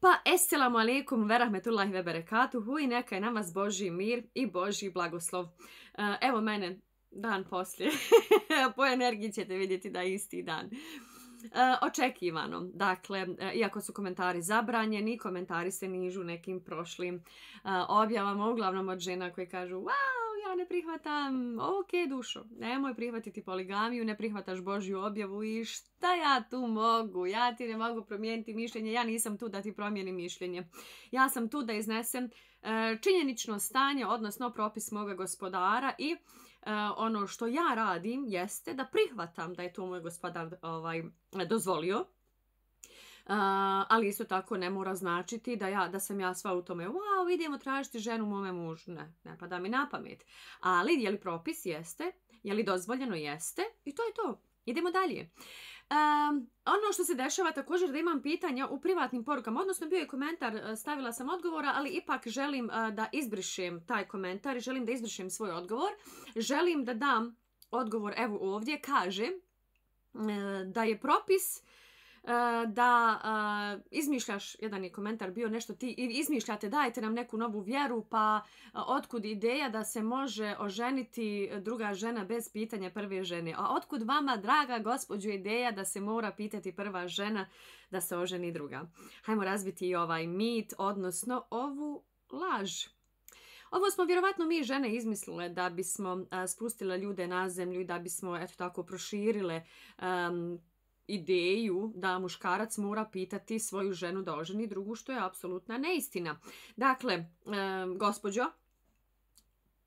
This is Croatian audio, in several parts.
Pa, eselamu alaikum, verahmetullahi ve berekatuhu i neka je nama Boži mir i Boži blagoslov. E, evo mene, dan poslije. po energiji ćete vidjeti da je isti dan. E, očekivano. Dakle, e, iako su komentari zabranjeni, komentari se nižu nekim prošlim objavama, uglavnom od žena koji kažu wow, ja ne prihvatam, ok dušo, nemoj prihvatiti poligamiju, ne prihvataš Božju objavu i šta ja tu mogu, ja ti ne mogu promijeniti mišljenje, ja nisam tu da ti promijenim mišljenje. Ja sam tu da iznesem e, činjenično stanje, odnosno propis moga gospodara i e, ono što ja radim jeste da prihvatam da je to moj gospodar ovaj, dozvolio ali isto tako ne mora značiti da, ja, da sam ja sva u tome, wow, idemo tražiti ženu mome mužu. Ne, ne pada mi na pamet. Ali je li propis? Jeste. Je li dozvoljeno? Jeste. I to je to. Idemo dalje. ono što se dešava također da imam pitanja u privatnim porukama, odnosno bio je komentar, e, stavila sam odgovora, ali ipak želim e, da izbrišem taj komentar i želim da izbrišem svoj odgovor. Želim da dam odgovor, evo ovdje, kaže e, da je propis da e, izmišljaš, jedan je komentar bio nešto ti izmišljate, dajte nam neku novu vjeru, pa e, otkud ideja da se može oženiti druga žena bez pitanja prve žene. A otkud vama, draga gospođo, ideja da se mora pitati prva žena da se oženi druga? Hajmo razviti i ovaj mit, odnosno ovu laž. Ovo smo vjerovatno mi žene izmislile da bismo spustile ljude na zemlju i da bismo eto tako proširile ideju da muškarac mora pitati svoju ženu da oženi drugu, što je apsolutna neistina. Dakle, gospođo,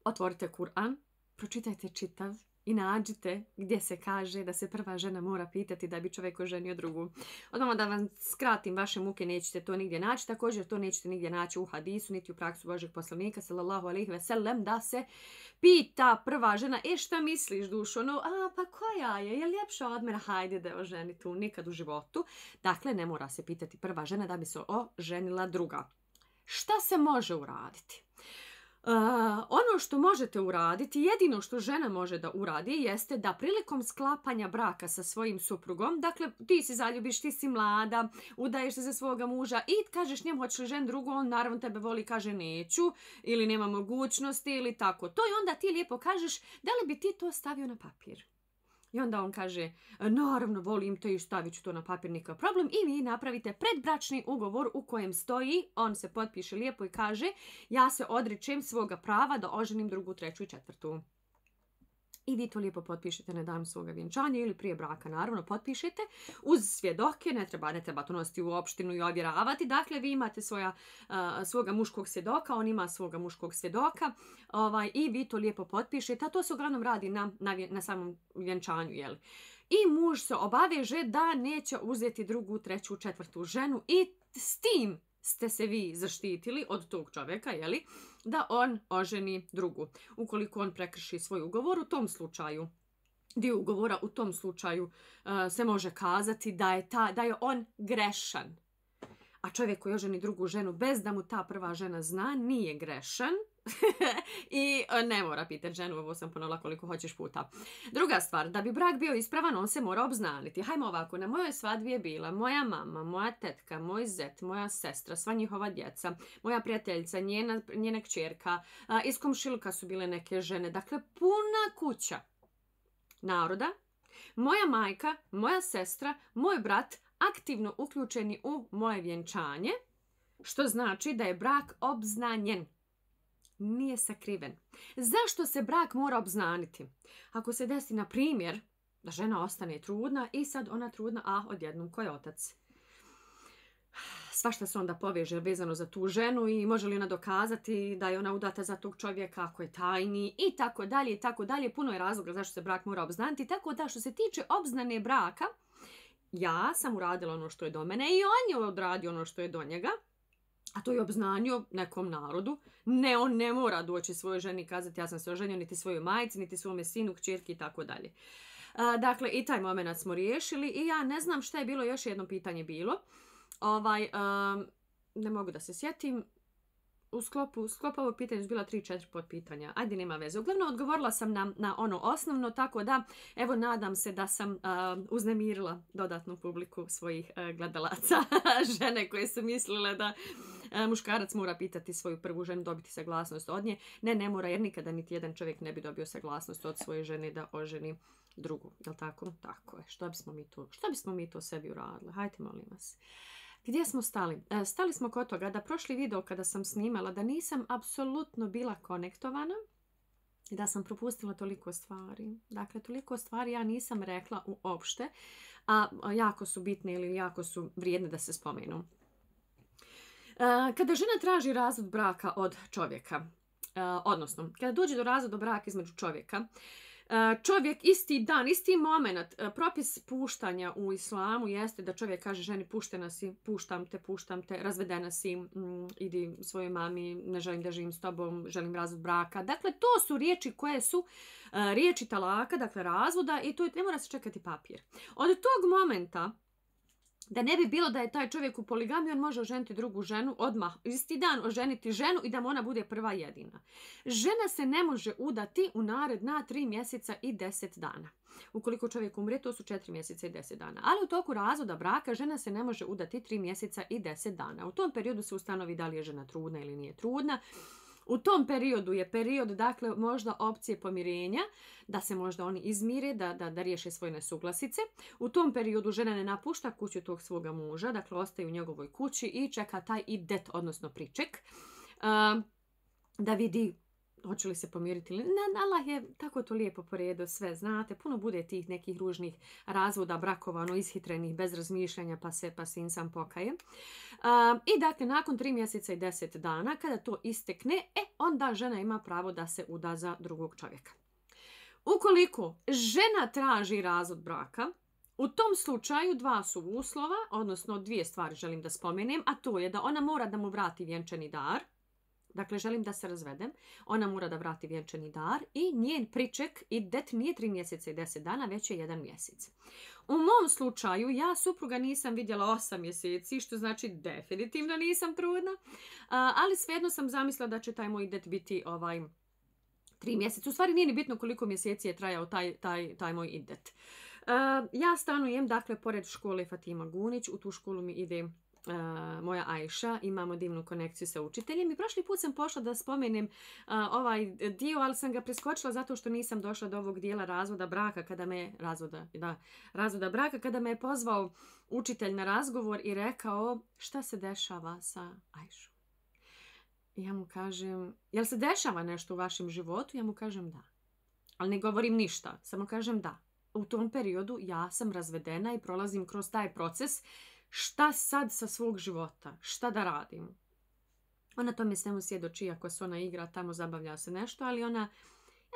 otvorite Kur'an, pročitajte čitav i nađite gdje se kaže da se prva žena mora pitati da bi čovjek oženio drugu. Odmah da vam skratim vaše muke, nećete to nigdje naći. Također to nećete nigdje naći u hadisu, niti u praksu Božeg poslanika, sallallahu alaihi sellem, da se pita prva žena, e šta misliš dušo? No, a pa koja je? Je ljepša od mene? Hajde da je oženi tu nikad u životu. Dakle, ne mora se pitati prva žena da bi se oženila druga. Šta se može uraditi? Ono što možete uraditi, jedino što žena može da uradi jeste da prilikom sklapanja braka sa svojim suprugom, dakle ti se zaljubiš, ti si mlada, udaješ se za svoga muža i kažeš njemu hoćeš li žen drugu, on naravno tebe voli kaže neću ili nema mogućnosti ili tako. To i onda ti lijepo kažeš da li bi ti to stavio na papir. I onda on kaže, naravno volim to i stavit ću to na papir, nikakav problem. I vi napravite predbračni ugovor u kojem stoji, on se potpiše lijepo i kaže, ja se odričem svoga prava da oženim drugu, treću i četvrtu i vi to lijepo potpišete na dan svoga vjenčanja ili prije braka naravno potpišete uz svjedoke, ne treba, ne treba to nositi u opštinu i ovjeravati. Dakle, vi imate svoja, svoga muškog svjedoka, on ima svoga muškog svjedoka ovaj, i vi to lijepo potpišete. A to se uglavnom radi na, na, na samom vjenčanju. Jel? I muž se obaveže da neće uzeti drugu, treću, četvrtu ženu i s tim ste se vi zaštitili od tog čovjeka, jeli, da on oženi drugu. Ukoliko on prekrši svoj ugovor, u tom slučaju dio ugovora u tom slučaju uh, se može kazati da je, ta, da je on grešan. A čovjek koji oženi drugu ženu bez da mu ta prva žena zna nije grešan, I e, ne mora pitati ženu, ovo sam ponovila koliko hoćeš puta. Druga stvar, da bi brak bio ispravan, on se mora obznaniti. Hajmo ovako, na mojoj svadbi je bila moja mama, moja tetka, moj zet, moja sestra, sva njihova djeca, moja prijateljica, njena, njena kćerka, iz komšilka su bile neke žene. Dakle, puna kuća naroda. Moja majka, moja sestra, moj brat aktivno uključeni u moje vjenčanje, što znači da je brak obznanjen nije sakriven. Zašto se brak mora obznaniti? Ako se desi, na primjer, da žena ostane trudna i sad ona trudna, a odjednom ko je otac? Svašta se onda poveže vezano za tu ženu i može li ona dokazati da je ona udata za tog čovjeka ako je tajni i tako dalje i tako dalje. Puno je razloga zašto se brak mora obznaniti. Tako da što se tiče obznane braka, ja sam uradila ono što je do mene i on je odradio ono što je do njega a to je obznanio nekom narodu. Ne, on ne mora doći svojoj ženi kazati ja sam se oženio niti svojoj majici, niti svome sinu, kćerki i tako dalje. Dakle, i taj moment smo riješili i ja ne znam šta je bilo, još jedno pitanje bilo. Ovaj, ne mogu da se sjetim. U sklopu, sklopu ovog pitanja su bila 3-4 potpitanja. Ajde, nema veze. Uglavnom, odgovorila sam na, na ono osnovno, tako da, evo, nadam se da sam uh, uznemirila dodatnu publiku svojih uh, gledalaca, žene koje su mislile da uh, muškarac mora pitati svoju prvu ženu, dobiti saglasnost od nje. Ne, ne mora, jer nikada niti jedan čovjek ne bi dobio saglasnost od svoje žene da oženi drugu. Jel tako? Tako je. Što bismo mi to, što bismo mi to sebi uradili? Hajde, molim vas. Gdje smo stali? E, stali smo kod toga da prošli video kada sam snimala da nisam apsolutno bila konektovana i da sam propustila toliko stvari. Dakle, toliko stvari ja nisam rekla uopšte, a jako su bitne ili jako su vrijedne da se spomenu. E, kada žena traži razvod braka od čovjeka, e, odnosno, kada dođe do razvoda braka između čovjeka, čovjek isti dan, isti moment, e, propis puštanja u islamu jeste da čovjek kaže ženi puštena si, puštam te, puštam te, razvedena si, mm, idi svojoj mami, ne želim da živim s tobom, želim razvod braka. Dakle, to su riječi koje su uh, riječi talaka, dakle razvoda i to ne mora se čekati papir. Od tog momenta da ne bi bilo da je taj čovjek u poligami, on može oženiti drugu ženu odmah, isti dan oženiti ženu i da mu ona bude prva jedina. Žena se ne može udati u naredna tri mjeseca i deset dana. Ukoliko čovjek umre, to su četiri mjeseca i deset dana. Ali u toku razvoda braka žena se ne može udati tri mjeseca i deset dana. U tom periodu se ustanovi da li je žena trudna ili nije trudna. U tom periodu je period, dakle, možda opcije pomirenja, da se možda oni izmire, da, da, da riješe svoje nesuglasice. U tom periodu žena ne napušta kuću tog svoga muža, dakle, ostaje u njegovoj kući i čeka taj idet, odnosno priček, da vidi hoće li se pomiriti ili ne. Allah je tako to lijepo poredo sve, znate, puno bude tih nekih ružnih razvoda, brakova, ono ishitrenih, bez razmišljanja, pa se, pa se insan pokaje. Um, I dakle, nakon tri mjeseca i deset dana, kada to istekne, e, onda žena ima pravo da se uda za drugog čovjeka. Ukoliko žena traži razvod braka, u tom slučaju dva su uslova, odnosno dvije stvari želim da spomenem, a to je da ona mora da mu vrati vjenčani dar, Dakle, želim da se razvedem. Ona mora da vrati vjenčani dar i njen priček i det nije tri mjeseca i deset dana, već je jedan mjesec. U mom slučaju, ja supruga nisam vidjela osam mjeseci, što znači definitivno nisam trudna, ali svejedno sam zamislila da će taj moj det biti ovaj tri mjeseca. U stvari nije ni bitno koliko mjeseci je trajao taj, taj, taj moj idet. Ja stanujem, dakle, pored škole Fatima Gunić, u tu školu mi ide moja Ajša, imamo divnu konekciju sa učiteljem i prošli put sam pošla da spomenem ovaj dio, ali sam ga preskočila zato što nisam došla do ovog dijela razvoda braka kada me razvoda, da, razvoda braka kada me je pozvao učitelj na razgovor i rekao šta se dešava sa Ajšom. Ja mu kažem, jel se dešava nešto u vašem životu? Ja mu kažem da. Ali ne govorim ništa, samo kažem da. U tom periodu ja sam razvedena i prolazim kroz taj proces šta sad sa svog života, šta da radim. Ona to mi svemu svjedoči, ako se ona igra, tamo zabavlja se nešto, ali ona,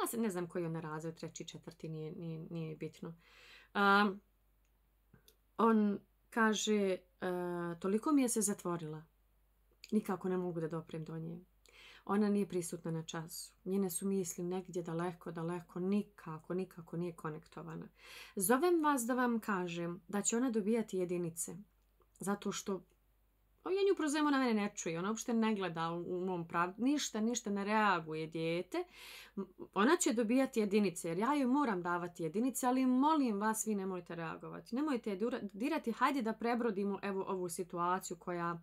ja se ne znam koji ona razred, treći, četvrti, nije, nije, nije bitno. Um, on kaže, uh, toliko mi je se zatvorila, nikako ne mogu da doprem do nje. Ona nije prisutna na času. Njene su misli negdje daleko, daleko, nikako, nikako nije konektovana. Zovem vas da vam kažem da će ona dobijati jedinice. Zato što o, ja nju prozvemo na mene ne čuje. Ona uopšte ne gleda u, mom prav... Ništa, ništa ne reaguje dijete. Ona će dobijati jedinice jer ja joj moram davati jedinice, ali molim vas, vi nemojte reagovati. Nemojte dirati. Hajde da prebrodimo evo ovu situaciju koja,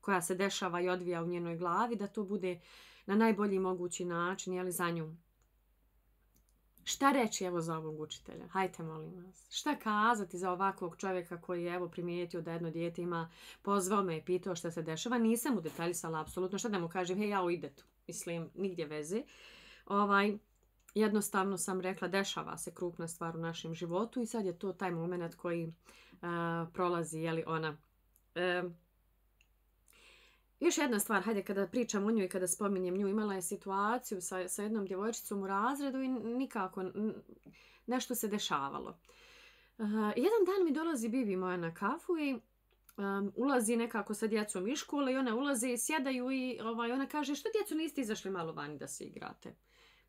koja se dešava i odvija u njenoj glavi, da to bude na najbolji mogući način, jeli za nju. Šta reći evo za ovog učitelja? Hajte molim vas. Šta kazati za ovakvog čovjeka koji je evo primijetio da jedno dijete ima, pozvao me i pitao šta se dešava. Nisam mu detaljisala apsolutno. Šta da mu kažem? Hej, ja u idetu. Mislim, nigdje veze. Ovaj, jednostavno sam rekla, dešava se krupna stvar u našem životu i sad je to taj moment koji uh, prolazi, jeli ona... Uh, Još jedna stvar, hajde kada pričam o njoj i kada spominjem nju, imala je situaciju sa, sa jednom djevojčicom u razredu i nikako nešto se dešavalo. Uh, jedan dan mi dolazi Bibi moja na kafu i um, ulazi nekako sa djecom iz škole i ona ulaze i sjedaju i ovaj, ona kaže što djecu niste izašli malo vani da se igrate.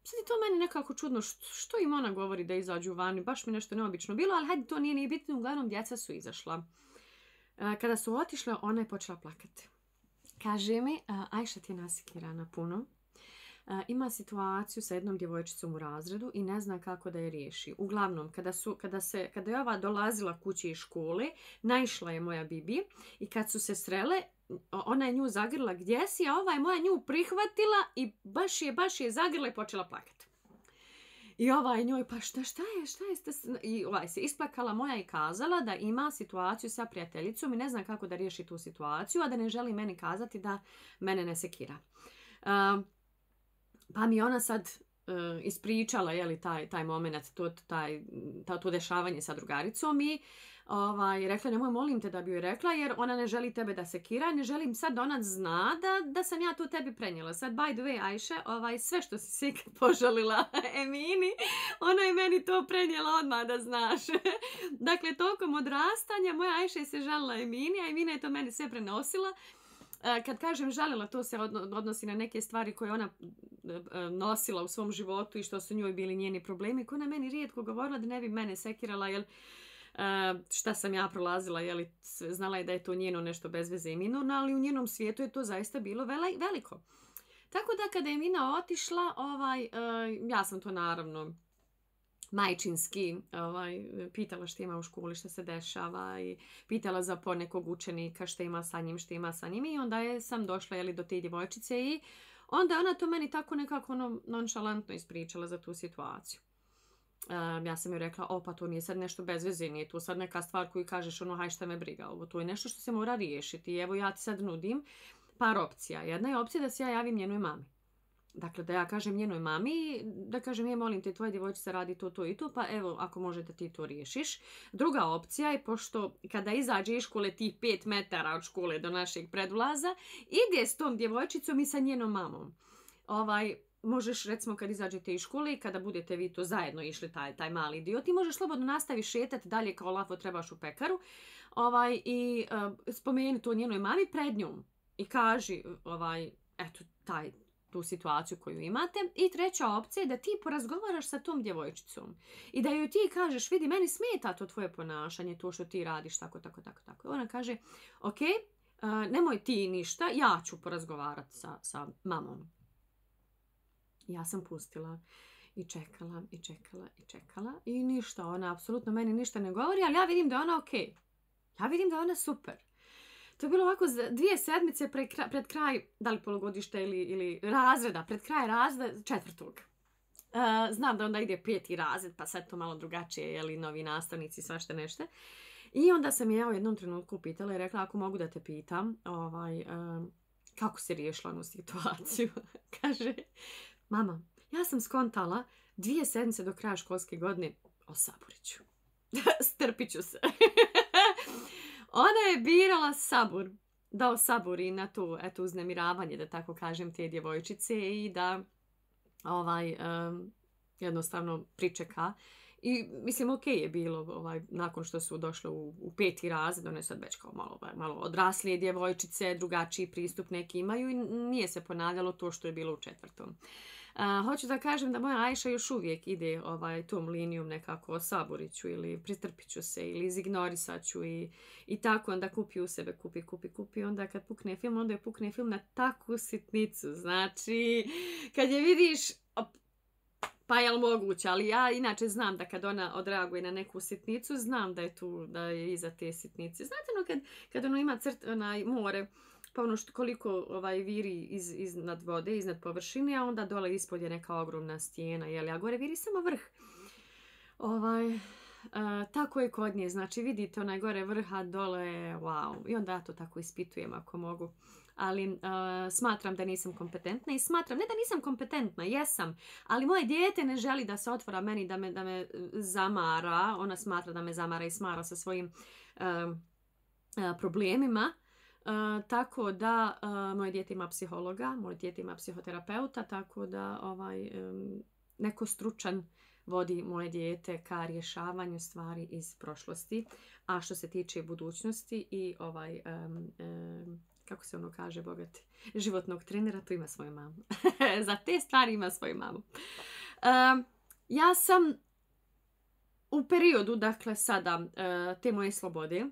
Sad to meni nekako čudno što, što im ona govori da izađu vani, baš mi nešto neobično bilo, ali hajde to nije ni bitno, uglavnom djeca su izašla. Uh, kada su otišle, ona je počela plakati Kaže mi, Ajša ti je nasikirana puno. Ima situaciju sa jednom djevojčicom u razredu i ne zna kako da je riješi. Uglavnom, kada, su, kada, se, kada je ova dolazila kući iz škole, naišla je moja bibi i kad su se srele, ona je nju zagrla gdje si, a ova je moja nju prihvatila i baš je, baš je zagrla i počela plakati. I ovaj njoj, pa šta, šta je, šta je? I ovaj se isplakala moja i kazala da ima situaciju sa prijateljicom i ne zna kako da riješi tu situaciju, a da ne želi meni kazati da mene ne sekira. pa mi ona sad uh, ispričala je li taj taj moment to taj to dešavanje sa drugaricom i ovaj, rekla nemoj molim te da bi joj rekla jer ona ne želi tebe da se kira, ne želim sad da ona zna da, da sam ja tu tebi prenijela. Sad by the way Ajše, ovaj, sve što si si požalila Emini, ona je meni to prenijela odmah da znaš. dakle, tokom odrastanja moja Ajša se žalila Emini, a Emina je to meni sve prenosila. E, kad kažem žalila, to se odnosi na neke stvari koje ona e, nosila u svom životu i što su njoj bili njeni problemi, koja na meni rijetko govorila da ne bi mene sekirala, jer šta sam ja prolazila, li znala je da je to njeno nešto bez veze i minorno, ali u njenom svijetu je to zaista bilo veliko. Tako da kada je Mina otišla, ovaj, ja sam to naravno majčinski ovaj, pitala što ima u školi, što se dešava i pitala za ponekog učenika što ima sa njim, što ima sa njim i onda je, sam došla jeli, do te djevojčice i onda ona to meni tako nekako ono, nonšalantno ispričala za tu situaciju ja sam joj rekla, o pa to nije sad nešto bez veze, nije to sad neka stvar koju kažeš ono, haj šta me briga, ovo to je nešto što se mora riješiti. I evo ja ti sad nudim par opcija. Jedna je opcija da se ja javim njenoj mami. Dakle, da ja kažem njenoj mami, da kažem, je molim te, tvoja djevojčica radi to, to i to, pa evo, ako može da ti to riješiš. Druga opcija je, pošto kada izađe iz škole tih 5 metara od škole do našeg predulaza, ide s tom djevojčicom i sa njenom mamom. Ovaj, možeš recimo kad izađete iz škole i kada budete vi to zajedno išli taj, taj mali dio, ti možeš slobodno nastaviti šetati dalje kao lafo trebaš u pekaru ovaj, i uh, spomeni to njenoj mami pred njom i kaži ovaj, eto, taj, tu situaciju koju imate. I treća opcija je da ti porazgovaraš sa tom djevojčicom i da joj ti kažeš, vidi, meni smeta to tvoje ponašanje, to što ti radiš, tako, tako, tako, tako. Ona kaže, ok, uh, nemoj ti ništa, ja ću porazgovarati sa, sa mamom. Ja sam pustila i čekala i čekala i čekala i ništa, ona apsolutno meni ništa ne govori, ali ja vidim da je ona ok. Ja vidim da je ona super. To je bilo ovako dvije sedmice kraj, pred kraj da li polugodišta ili, ili razreda, pred kraj razreda četvrtog. Uh, znam da onda ide peti razred, pa sad to malo drugačije, jeli novi nastavnici, svašta nešto. I onda sam je ja u jednom trenutku pitala i rekla, ako mogu da te pitam, ovaj, uh, kako se riješila onu situaciju. Kaže, Mama, ja sam skontala dvije sedmice do kraja školske godine osaborit ću. Strpit ću se. Ona je birala sabur da osaburi na to eto, uznemiravanje, da tako kažem, te djevojčice i da ovaj um, jednostavno pričeka. I mislim, ok je bilo ovaj, nakon što su došle u, u peti razred, one sad već kao malo, malo odraslije djevojčice, drugačiji pristup neki imaju i nije se ponavljalo to što je bilo u četvrtom. Uh, hoću da kažem da moja Ajša još uvijek ide ovaj tom linijom nekako saboriću ili pritrpiću se ili izignorisaću i, i tako onda kupi u sebe, kupi, kupi, kupi. Onda kad pukne film, onda je pukne film na takvu sitnicu. Znači, kad je vidiš, pa je li moguće, ali ja inače znam da kad ona odreaguje na neku sitnicu, znam da je tu, da je iza te sitnice. Znate ono kad, kad ono ima crt, onaj more, pa ono što koliko ovaj viri iz, iznad vode, iznad površine, a onda dole ispod je neka ogromna stijena, jel, a gore viri samo vrh. Ovaj, a, tako je kod nje, znači vidite onaj gore vrha, dole, wow, i onda ja to tako ispitujem ako mogu. Ali a, smatram da nisam kompetentna i smatram, ne da nisam kompetentna, jesam, ali moje dijete ne želi da se otvora meni, da me, da me zamara, ona smatra da me zamara i smara sa svojim a, problemima, tako da uh, moje dijete ima psihologa, moje dijete ima psihoterapeuta, tako da ovaj um, neko stručan vodi moje dijete ka rješavanju stvari iz prošlosti. A što se tiče budućnosti i ovaj um, um, kako se ono kaže bogati životnog trenera, to ima svoju mamu. Za te stvari ima svoju mamu. Ja sam u periodu, dakle sada, uh, te moje slobode,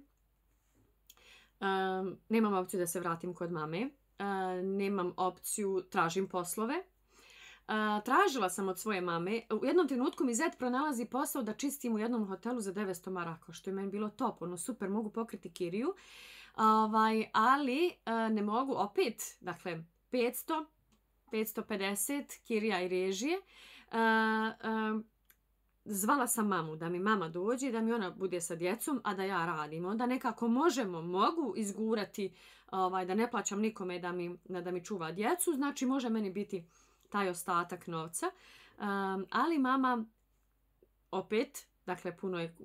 nemam opciju da se vratim kod mame. nemam opciju, tražim poslove. tražila sam od svoje mame, u jednom trenutku mi zet pronalazi posao da čistim u jednom hotelu za 900 maraka, što je meni bilo top, ono super, mogu pokriti kiriju. Ovaj, ali ne mogu opet, dakle, 500, 550 kirija i režije. Zvala sam mamu da mi mama dođe, da mi ona bude sa djecom, a da ja radim. Onda nekako možemo, mogu izgurati ovaj, da ne plaćam nikome da mi, da mi čuva djecu, znači može meni biti taj ostatak novca. ali mama opet, dakle puno je,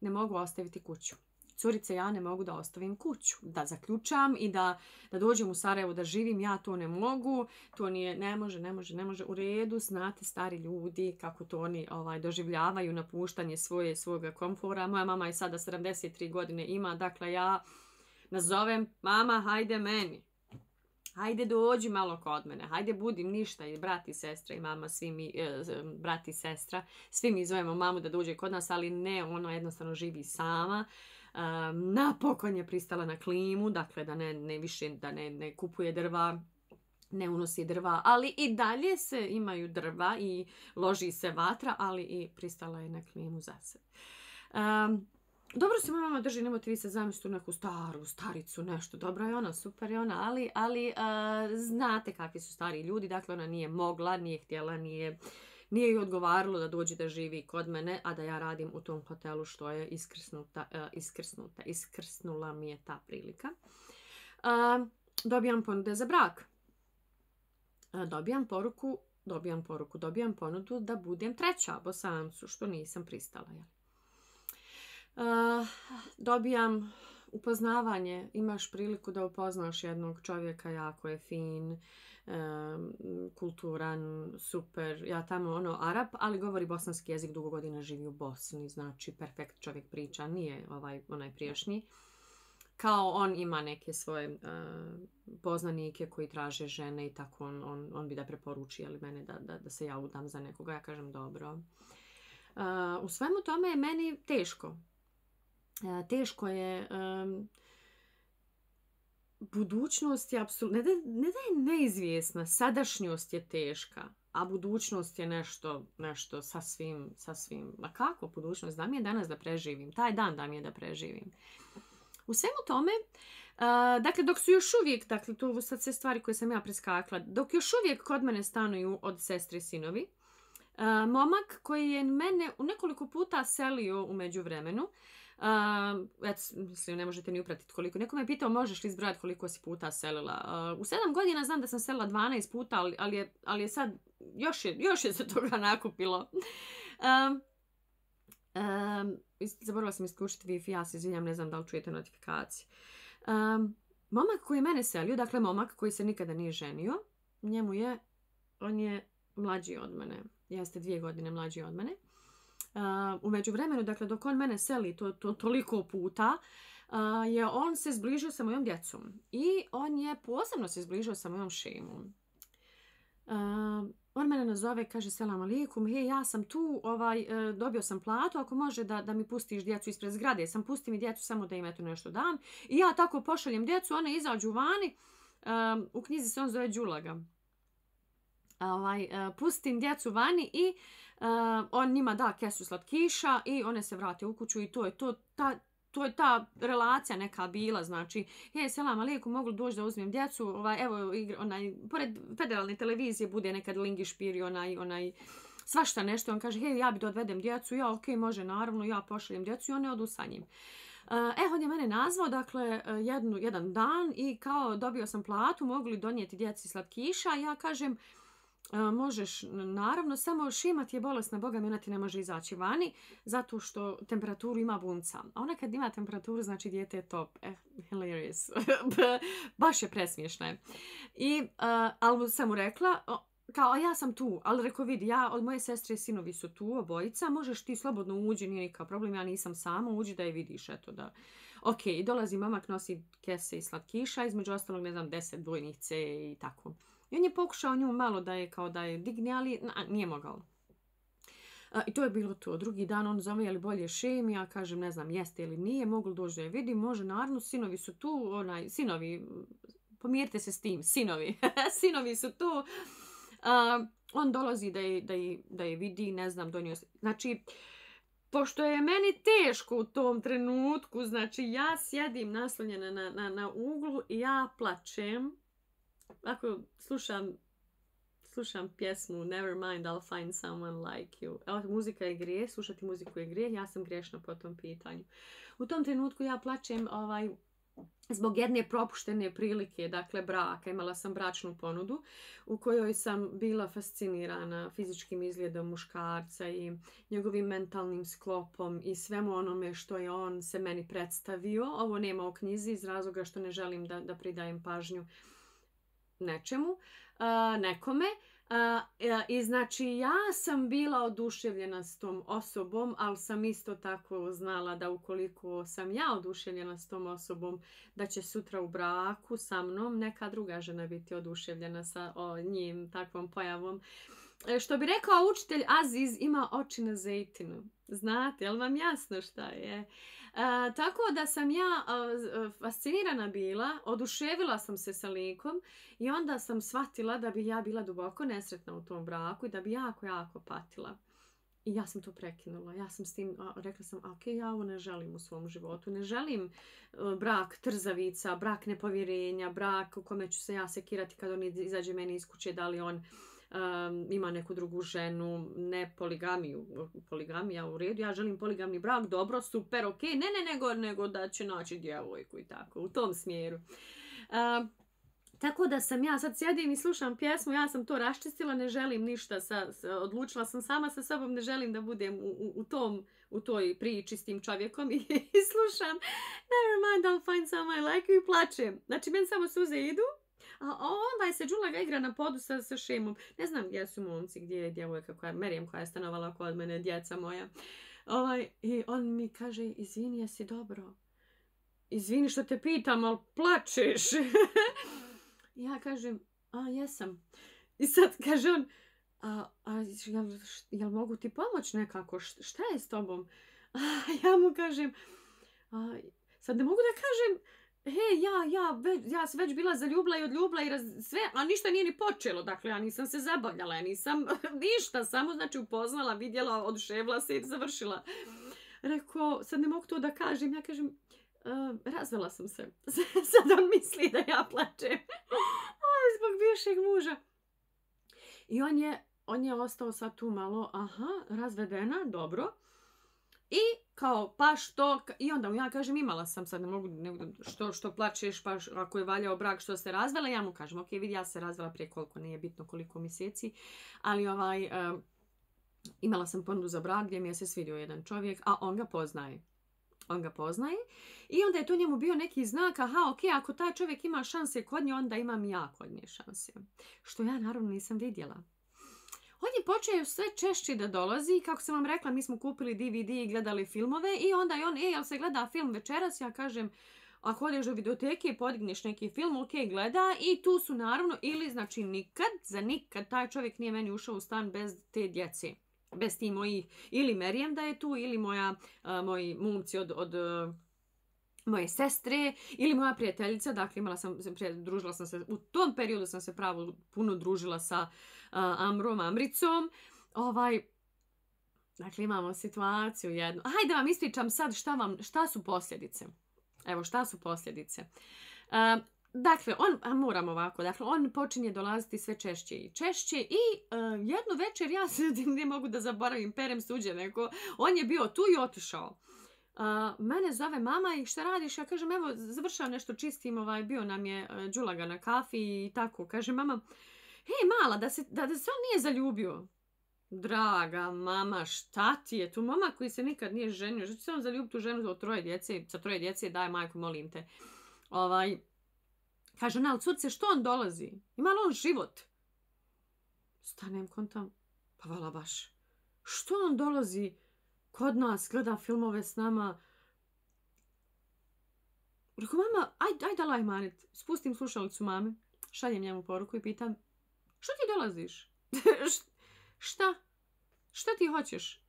ne mogu ostaviti kuću curice ja ne mogu da ostavim kuću, da zaključam i da, da dođem u Sarajevo da živim, ja to ne mogu, to nije, ne može, ne može, ne može, u redu, znate stari ljudi kako to oni ovaj, doživljavaju napuštanje svoje, svoga komfora. Moja mama je sada 73 godine ima, dakle ja nazovem mama hajde meni. Hajde dođi malo kod mene, hajde budim ništa i brat i sestra i mama, svi mi, e, brat i sestra, svi mi zovemo mamu da dođe kod nas, ali ne, ona jednostavno živi sama napokon je pristala na klimu, dakle da ne, ne više da ne, ne kupuje drva, ne unosi drva, ali i dalje se imaju drva i loži se vatra, ali i pristala je na klimu za sebe. dobro se mama drži, nemojte vi se zamisliti neku staru, staricu, nešto. Dobro je ona, super je ona, ali, ali znate kakvi su stari ljudi. Dakle, ona nije mogla, nije htjela, nije nije joj odgovaralo da dođe da živi kod mene, a da ja radim u tom hotelu što je iskrsnuta, uh, iskrsnuta, iskrsnula mi je ta prilika. Uh, dobijam ponude za brak. Uh, dobijam poruku, dobijam poruku, dobijam ponudu da budem treća bosancu, što nisam pristala. Jel? dobijam upoznavanje, imaš priliku da upoznaš jednog čovjeka, jako je fin, kulturan, super, ja tamo ono Arab, ali govori bosanski jezik, dugo godina živi u Bosni, znači perfekt čovjek priča, nije ovaj onaj prijašnji. Kao on ima neke svoje poznanike koji traže žene i tako on, on, on bi da preporuči ali mene da, da, da se ja udam za nekoga, ja kažem dobro. u svemu tome je meni teško. teško je budućnost je apsolutno, ne, ne da je neizvjesna, sadašnjost je teška, a budućnost je nešto, nešto sasvim, sasvim, ma kako budućnost, da mi je danas da preživim, taj dan da mi je da preživim. U svemu tome, dakle, dok su još uvijek, dakle, to sad sve stvari koje sam ja preskakla, dok još uvijek kod mene stanuju od sestri sinovi, momak koji je mene u nekoliko puta selio u međuvremenu, Uh, mislim, ne možete ni upratiti koliko. Neko me pitao možeš li izbrojati koliko si puta selila. u sedam godina znam da sam selila 12 puta, ali, ali, je, ali je sad, još je, još je se toga nakupilo. Um, um, zaboravila sam isključiti Wi-Fi, ja se izvinjam, ne znam da li čujete notifikacije. Um, momak koji je mene selio, dakle momak koji se nikada nije ženio, njemu je, on je mlađi od mene. Jeste dvije godine mlađi od mene. Uh, u međuvremenu, dakle, dok on mene seli to, to toliko puta, je on se zbližio sa mojom djecom. I on je posebno se zbližio sa mojom šemom. on mene nazove, kaže selam alikum, hej, ja sam tu, ovaj, e, dobio sam platu, ako može da, da mi pustiš djecu ispred zgrade, sam pusti mi djecu samo da im eto nešto dam. I ja tako pošaljem djecu, one izađu vani, u knjizi se on zove Đulaga. Ovaj, e, pustim djecu vani i on njima da kesu slatkiša i one se vrate u kuću i to je to, ta, to je ta relacija neka bila, znači, je, selam alijeku, mogu doći da uzmem djecu, ovaj, evo, onaj, pored federalne televizije bude nekad lingi špiri, onaj, onaj, svašta nešto, on kaže, hej, ja bi da odvedem djecu, ja, ok, može, naravno, ja pošaljem djecu. I one odu sa njim. E, on je mene nazvao, dakle, jednu, jedan dan i kao dobio sam platu, mogu li donijeti djeci slatkiša, ja kažem, možeš, naravno, samo šimat je bolesna, boga mi ti ne može izaći vani, zato što temperaturu ima bunca. A ona kad ima temperaturu, znači dijete je top. Eh, hilarious. Baš je presmiješna. I, uh, ali sam mu rekla, kao, a ja sam tu, ali rekao vidi, ja od moje sestre i sinovi su tu, obojica, možeš ti slobodno uđi, nije nikakav problem, ja nisam sama, uđi da je vidiš, eto da... Ok, dolazi mamak, nosi kese i slatkiša, između ostalog, ne znam, deset dvojnih C i tako. I on je pokušao nju malo da je kao da je digne, ali nije mogao. I to je bilo to. Drugi dan on zove je li bolje šemi, ja kažem ne znam jeste ili nije, mogu doći da je vidim, može naravno, sinovi su tu, onaj, sinovi pomirite se s tim, sinovi. sinovi su tu. On dolazi da je, da, je, da je vidi, ne znam, donio se. Znači, pošto je meni teško u tom trenutku, znači ja sjedim naslonjena na, na, na uglu i ja plačem. Ako slušam slušam pjesmu Never mind, I'll find someone like you. Evo, muzika je grije, slušati muziku je grije, ja sam grešna po tom pitanju. U tom trenutku ja plačem ovaj, zbog jedne propuštene prilike, dakle braka. Imala sam bračnu ponudu u kojoj sam bila fascinirana fizičkim izgledom muškarca i njegovim mentalnim sklopom i svemu onome što je on se meni predstavio. Ovo nema u knjizi iz razloga što ne želim da, da pridajem pažnju nečemu, nekome. Uh, I znači ja sam bila oduševljena s tom osobom, ali sam isto tako znala da ukoliko sam ja oduševljena s tom osobom, da će sutra u braku sa mnom neka druga žena biti oduševljena sa njim takvom pojavom. E, što bi rekao učitelj Aziz, ima oči na zejtinu. Znate, li vam jasno šta je? E, tako da sam ja e, fascinirana bila, oduševila sam se sa likom i onda sam shvatila da bi ja bila duboko nesretna u tom braku i da bi jako, jako patila. I ja sam to prekinula. Ja sam s tim, rekla sam, ok, ja ovo ne želim u svom životu. Ne želim e, brak trzavica, brak nepovjerenja, brak u kome ću se ja sekirati kad on izađe meni iz kuće, da li on um, ima neku drugu ženu, ne poligamiju, poligamija u redu, ja želim poligamni brak, dobro, super, ok, ne, ne, nego, nego da će naći djevojku i tako, u tom smjeru. Um, tako da sam ja sad sjedim i slušam pjesmu, ja sam to raščistila, ne želim ništa, sa, odlučila sam sama sa sobom, ne želim da budem u, u, tom u toj priči s tim čovjekom i, i slušam Never mind, I'll find someone like you i plačem. Znači, meni samo suze idu A onda je se Đulaga igra na podu sa, sa Šemom. Ne znam gdje su momci, gdje je djevojka koja, Merijem koja je stanovala kod mene, djeca moja. Ovaj, I on mi kaže, izvini, jesi dobro? Izvini što te pitam, ali plačeš. ja kažem, a jesam. I sad kaže on, a, a jel, jel mogu ti pomoć nekako? Šta je s tobom? A ja mu kažem, a, sad ne mogu da kažem, he, ja, ja, već, ja sam već bila zaljubila i odljubila i sve, a ništa nije ni počelo, dakle, ja nisam se zabavljala, ja nisam ništa, samo, znači, upoznala, vidjela, oduševila se i završila. Rekao, sad ne mogu to da kažem, ja kažem, uh, razvela sam se. sad on misli da ja plačem. zbog bivšeg muža. I on je, on je ostao sad tu malo, aha, razvedena, dobro. I kao pa što i onda mu ja kažem imala sam sad ne mogu ne, što što plačeš pa ako je valjao brak što se razvela ja mu kažem ok vidi ja se razvela prije koliko nije bitno koliko mjeseci ali ovaj uh, imala sam ponudu za brak gdje mi je se svidio jedan čovjek a on ga poznaje. On ga poznaje i onda je to njemu bio neki znak aha ok ako taj čovjek ima šanse kod nje onda imam ja kod nje šanse. Što ja naravno nisam vidjela On je sve češće da dolazi. Kako sam vam rekla, mi smo kupili DVD i gledali filmove. I onda je on, e, jel se gleda film večeras? Ja kažem, ako odeš do videoteke i podigneš neki film, ok, gleda. I tu su naravno, ili znači nikad, za nikad, taj čovjek nije meni ušao u stan bez te djece. Bez ti mojih, ili Merijem da je tu, ili moja, moji mumci od, od moje sestre ili moja prijateljica, dakle imala sam, družila sam se, u tom periodu sam se pravo puno družila sa Amrom, Amricom. Ovaj, dakle imamo situaciju jednu. Hajde vam ispričam sad šta, vam, šta su posljedice. Evo šta su posljedice. Dakle, on, a moram ovako, dakle, on počinje dolaziti sve češće i češće i uh, jednu večer ja se ne mogu da zaboravim, perem suđe, neko, on je bio tu i otišao. Mene zove mama i šta radiš? Ja kažem, evo, završavam nešto čistim, ovaj, bio nam je uh, džulaga na kafi i tako. Kaže mama, hej mala, da se, da, da se on nije zaljubio. Draga mama, šta ti je tu? Mama koji se nikad nije ženio, što će se on zaljubiti tu ženu od troje djece, sa troje djece, daj majko, molim te. Ovaj, kaže, na, ali curce, što on dolazi? Ima li on život? Stanem kontam, pa vala baš. Što on dolazi? kod nas, gleda filmove s nama. Rekao, mama, aj, aj da laj manit. Spustim slušalicu mame, šaljem njemu poruku i pitam, što ti dolaziš? šta? Šta ti hoćeš?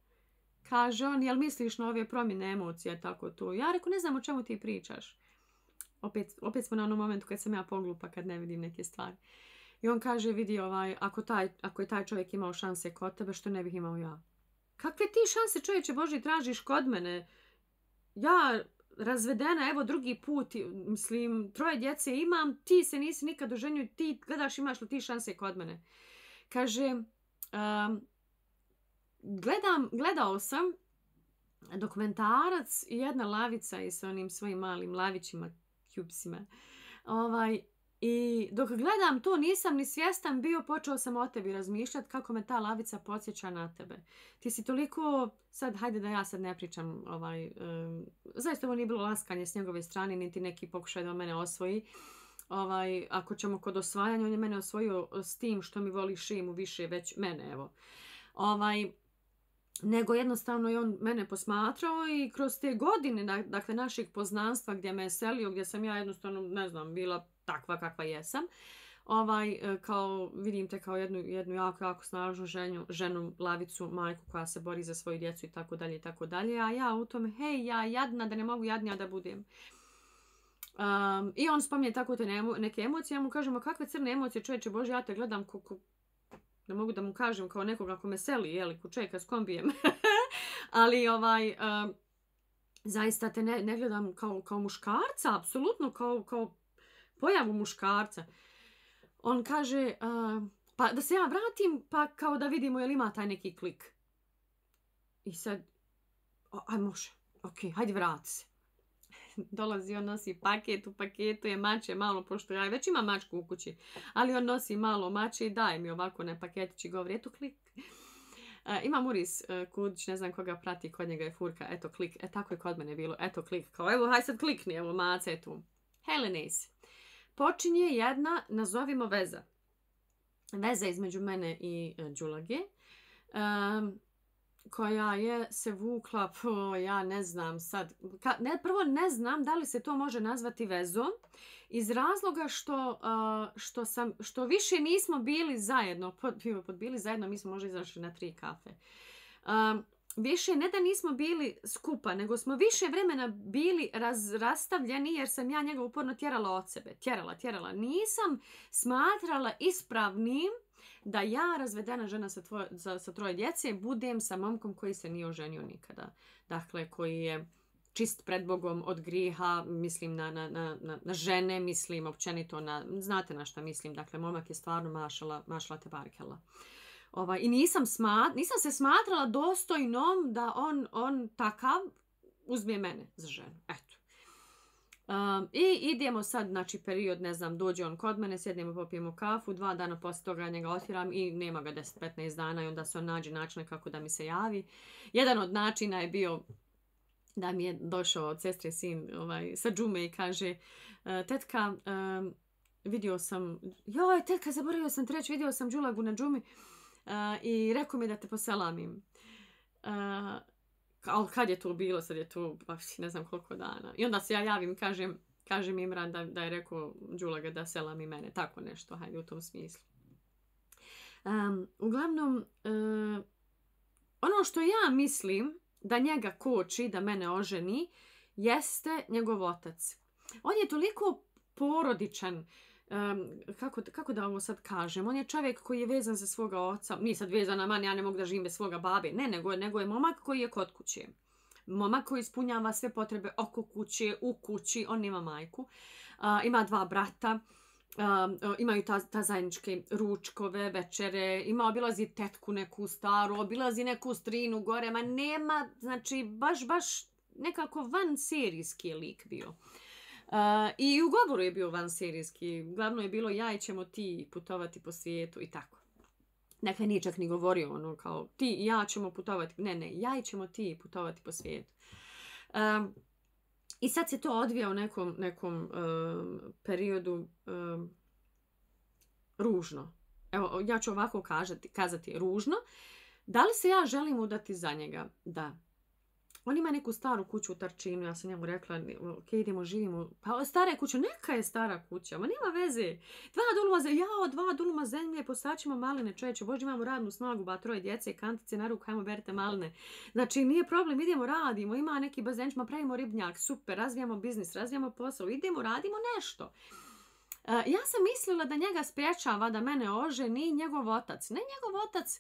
Kaže on, jel misliš na ove promjene emocije, tako to? Ja rekao, ne znam o čemu ti pričaš. opet, opet smo na onom momentu kad sam ja poglupa kad ne vidim neke stvari. I on kaže, vidi, ovaj, ako, taj, ako je taj čovjek imao šanse kod tebe, što ne bih imao ja? Kakve ti šanse čovječe Boži tražiš kod mene? Ja razvedena, evo drugi put, mislim, troje djece imam, ti se nisi nikad oženio, ti gledaš imaš li ti šanse kod mene. Kaže, um, gledam, gledao sam dokumentarac i jedna lavica i sa onim svojim malim lavićima, cubesima. Ovaj, I dok gledam to nisam ni svjestan bio, počeo sam o tebi razmišljati kako me ta lavica podsjeća na tebe. Ti si toliko, sad hajde da ja sad ne pričam, ovaj, um, zaista ovo nije bilo laskanje s njegove strane, niti neki pokušaj da mene osvoji. Ovaj, ako ćemo kod osvajanja, on je mene osvojio s tim što mi voli šimu više, već mene, evo. Ovaj, nego jednostavno je on mene posmatrao i kroz te godine, dakle, našeg poznanstva gdje me je selio, gdje sam ja jednostavno, ne znam, bila takva kakva jesam. Ovaj, e, kao, vidim te kao jednu, jednu jako, jako snažnu ženju, ženu, lavicu, majku koja se bori za svoju djecu i tako dalje i tako dalje. A ja u tome, hej, ja jadna, da ne mogu jadnija da budem. Um, I on spominje tako te neke emocije. Ja mu kažem, kakve crne emocije, čovječe, Bože, ja te gledam ko, ko, ne mogu da mu kažem kao nekoga ko me seli, jeli, ko čeka s kombijem. Ali ovaj, um, zaista te ne, ne gledam kao, kao muškarca, apsolutno kao, kao pojavu muškarca. On kaže, pa da se ja vratim, pa kao da vidimo je li ima taj neki klik. I sad, aj može, ok, hajde vrati se. Dolazi, on nosi paket, u paketu je mače malo, pošto ja već ima mačku u kući, ali on nosi malo mače i daje mi ovako na paketić govori, eto klik. Uh, ima Muris uh, Kudić, ne znam koga prati, kod njega je furka, eto klik, e tako je kod mene bilo, eto klik, kao evo, haj sad klikni, evo mace tu. Helenis počinje jedna, nazovimo veza. Veza između mene i uh, Đulage. Koja je se vukla, po, ja ne znam sad, ka, prvo ne znam da li se to može nazvati vezom, iz razloga što, uh, što, sam, što više nismo bili zajedno, pod, pod bili zajedno, mi smo možda izašli na tri kafe. Um, više ne da nismo bili skupa, nego smo više vremena bili raz, rastavljeni jer sam ja njega uporno tjerala od sebe. Tjerala, tjerala. Nisam smatrala ispravnim da ja, razvedena žena sa, tvoje, sa, sa troje djece, budem sa momkom koji se nije oženio nikada. Dakle, koji je čist pred Bogom od griha, mislim na, na, na, na, na žene, mislim općenito na, znate na šta mislim, dakle, momak je stvarno mašala, mašala te barkela. Ovaj, I nisam, nisam se smatrala dostojnom da on, on takav uzme mene za ženu. Eto. Um, I idemo sad, znači period, ne znam, dođe on kod mene, sjednemo, popijemo kafu, dva dana posle toga njega otviram i nema ga 10-15 dana i onda se on nađe načine kako da mi se javi. Jedan od načina je bio da mi je došao od sestre sin ovaj, sa džume i kaže e, tetka, um, vidio sam, joj, tetka, zaboravio sam treći, vidio sam džulagu na džumi. I rekao mi da te poselamim. Ali kad je to bilo, sad je to baš ne znam koliko dana. I onda se ja javim, kažem, kažem Imran da, da je rekao Đulaga da selami mene. Tako nešto, hajde u tom smislu. Um, uglavnom, uh, ono što ja mislim da njega koči, da mene oženi, jeste njegov otac. On je toliko porodičan, kako, kako da ovo sad kažem, on je čovjek koji je vezan za svoga oca, nije sad vezan na man, ja ne mogu da živim bez svoga babe, ne, nego, nego je momak koji je kod kuće. Momak koji ispunjava sve potrebe oko kuće, u kući, on nema majku, ima dva brata, imaju ta, ta zajedničke ručkove, večere, ima obilazi tetku neku staru, obilazi neku strinu gore, ma nema, znači, baš, baš nekako van serijski lik bio. I u govoru je bio van serijski. Glavno je bilo ja i ćemo ti putovati po svijetu i tako. Dakle, nije čak ni govorio ono kao ti i ja ćemo putovati. Ne, ne, ja i ćemo ti putovati po svijetu. Um, I sad se to odvija u nekom, nekom um, periodu um, ružno. Evo, ja ću ovako kazati ružno. Da li se ja želim udati za njega? Da. On ima neku staru kuću u Tarčinu, ja sam njemu rekla, ok, idemo, živimo. Pa stara je kuća, neka je stara kuća, ma nema veze. Dva duluma zemlje, jao, dva duluma zemlje, posaćemo maline, čovječe, bože, imamo radnu snagu, ba troje djece, kantice na ruku, hajmo berite maline. Znači, nije problem, idemo, radimo, ima neki bazenč, ma pravimo ribnjak, super, razvijamo biznis, razvijamo posao, idemo, radimo nešto. Uh, ja sam mislila da njega spriječava da mene oženi njegov otac. Ne njegov otac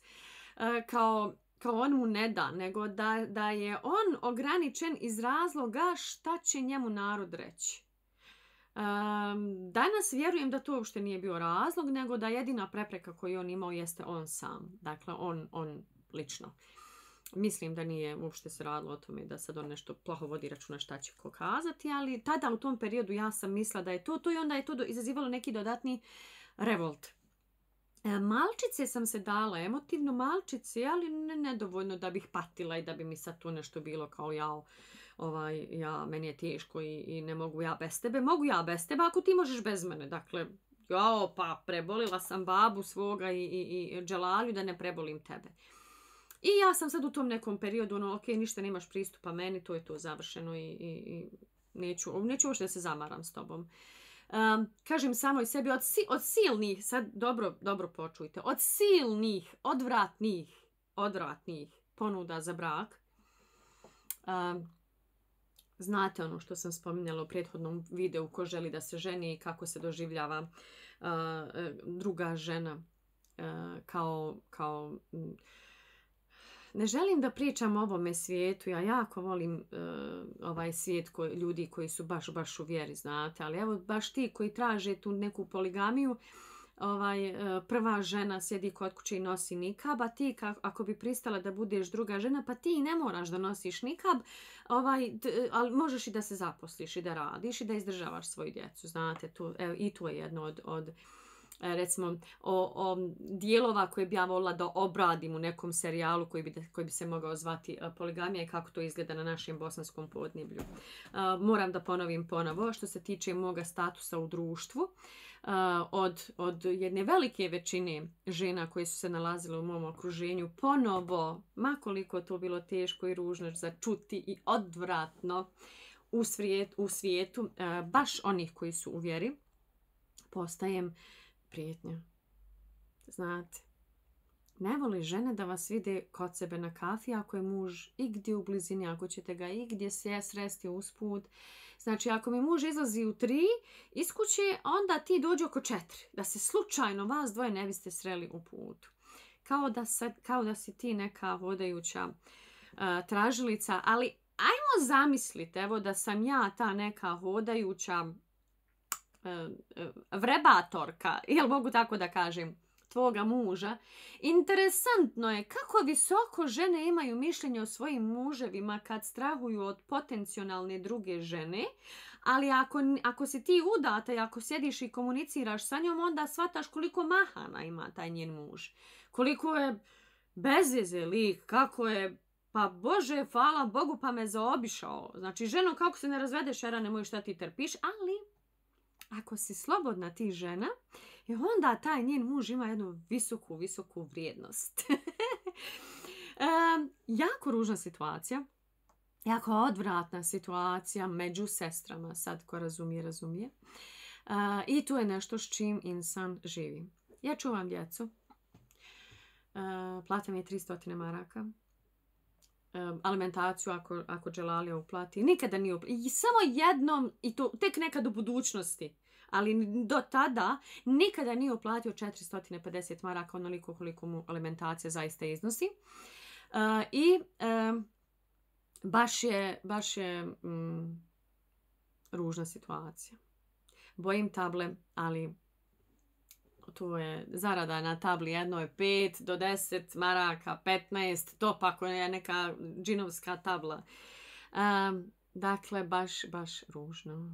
uh, kao kao on mu ne da, nego da, da je on ograničen iz razloga šta će njemu narod reći. Um, danas vjerujem da to uopšte nije bio razlog, nego da jedina prepreka koju on imao jeste on sam. Dakle, on, on lično. Mislim da nije uopšte se radilo o tome da sad on nešto plaho vodi računa šta će ko kazati, ali tada u tom periodu ja sam mislila da je to to i onda je to izazivalo neki dodatni revolt. E, malčice sam se dala, emotivno malčice, ali ne, nedovoljno da bih patila i da bi mi sad tu nešto bilo kao jao, ovaj, ja, meni je teško i, i ne mogu ja bez tebe. Mogu ja bez tebe ako ti možeš bez mene. Dakle, jao, pa prebolila sam babu svoga i, i, i dželalju da ne prebolim tebe. I ja sam sad u tom nekom periodu, ono, ok, ništa nemaš pristupa meni, to je to završeno i, i, neću, neću uopšte da se zamaram s tobom. Um, kažem samo i sebi, od, si, od silnih, sad dobro, dobro počujte, od silnih, odvratnih, odvratnih ponuda za brak, um, znate ono što sam spominjala u prethodnom videu, ko želi da se ženi i kako se doživljava uh, druga žena uh, kao, kao ne želim da pričam o ovome svijetu, ja jako volim uh, ovaj svijet ko, ljudi koji su baš baš u vjeri, znate, ali evo baš ti koji traže tu neku poligamiju, ovaj uh, prva žena sjedi kod kuće i nosi nikab, a ti ako bi pristala da budeš druga žena, pa ti ne moraš da nosiš nikab, ovaj, t, ali možeš i da se zaposliš i da radiš i da izdržavaš svoju djecu, znate, tu, evo, i to je jedno od, od recimo o, o dijelova koje bi ja volila da obradim u nekom serijalu koji bi, koji bi se mogao zvati e, poligamija i kako to izgleda na našem bosanskom podneblju. Uh, moram da ponovim ponovo što se tiče moga statusa u društvu. Od, od jedne velike većine žena koje su se nalazile u mom okruženju ponovo, makoliko to bilo teško i ružno za čuti i odvratno u, svijet, u svijetu, baš onih koji su u vjeri, postajem prijetnja. Znate, ne voli žene da vas vide kod sebe na kafi ako je muž igdje u blizini, ako ćete ga igdje se sresti usput. Znači, ako mi muž izlazi u tri iz kuće, onda ti dođe oko četiri. Da se slučajno vas dvoje ne biste sreli u putu. Kao da, se, kao da si ti neka vodajuća uh, tražilica, ali ajmo zamislite, evo da sam ja ta neka hodajuća vrebatorka, jel mogu tako da kažem, tvoga muža. Interesantno je kako visoko žene imaju mišljenje o svojim muževima kad strahuju od potencijalne druge žene, ali ako, ako si ti udata i ako sjediš i komuniciraš sa njom, onda shvataš koliko mahana ima taj njen muž. Koliko je bezveze lik, kako je Pa Bože, hvala Bogu pa me zaobišao. Znači, ženo, kako se ne razvedeš, era nemoj šta ti trpiš, ali ako si slobodna ti žena, i onda taj njen muž ima jednu visoku, visoku vrijednost. jako ružna situacija. Jako odvratna situacija među sestrama. Sad ko razumije, razumije. I tu je nešto s čim insan živi. Ja čuvam djecu. Plata mi je 300 maraka alimentaciju ako, ako Dželalija uplati. Nikada nije uplati. I samo jednom, i to tek nekad u budućnosti, ali do tada nikada nije uplatio 450 maraka onoliko koliko mu alimentacija zaista iznosi. Uh, I baš je, baš je um, ružna situacija. Bojim table, ali to je zarada na tabli jedno je 5 do 10 maraka, 15, to pa ako je neka džinovska tabla. Um, dakle, baš, baš ružno.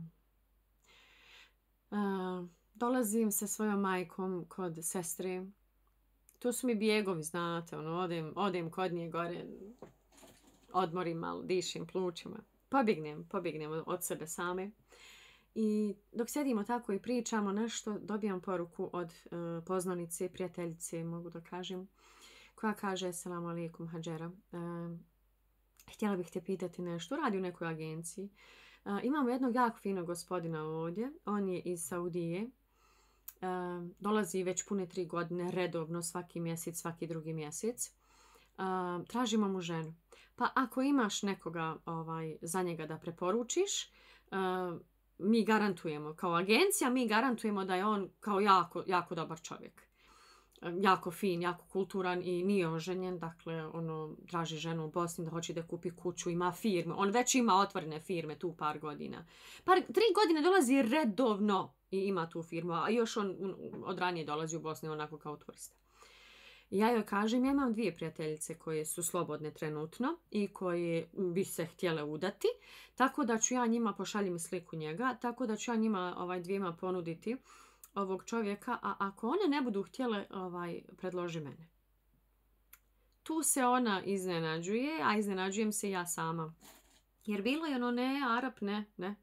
Uh, dolazim sa svojom majkom kod sestre. To su mi bjegovi, znate, ono, odem, odem kod nje gore, odmorim malo, dišim plućima. Pobignem, pobignem od sebe same. I dok sedimo tako i pričamo nešto, dobijam poruku od uh, poznanice, prijateljice, mogu da kažem, koja kaže Assalamu alaikum hađera. Uh, htjela bih te pitati nešto. Radi u nekoj agenciji. imamo jednog jako finog gospodina ovdje. On je iz Saudije. dolazi već pune tri godine redovno svaki mjesec, svaki drugi mjesec. tražimo mu ženu. Pa ako imaš nekoga ovaj, za njega da preporučiš, mi garantujemo kao agencija, mi garantujemo da je on kao jako, jako dobar čovjek. Jako fin, jako kulturan i nije oženjen, dakle ono traži ženu u Bosni da hoće da kupi kuću, ima firme. On već ima otvorene firme tu par godina. Par, tri godine dolazi redovno i ima tu firmu, a još on od ranije dolazi u Bosni onako kao turista. Ja joj kažem, ja imam dvije prijateljice koje su slobodne trenutno i koje bi se htjele udati, tako da ću ja njima pošaljem sliku njega, tako da ću ja njima ovaj, dvijema ponuditi ovog čovjeka, a ako one ne budu htjele, ovaj, predloži mene. Tu se ona iznenađuje, a iznenađujem se ja sama. Jer bilo je ono ne, Arap ne, ne,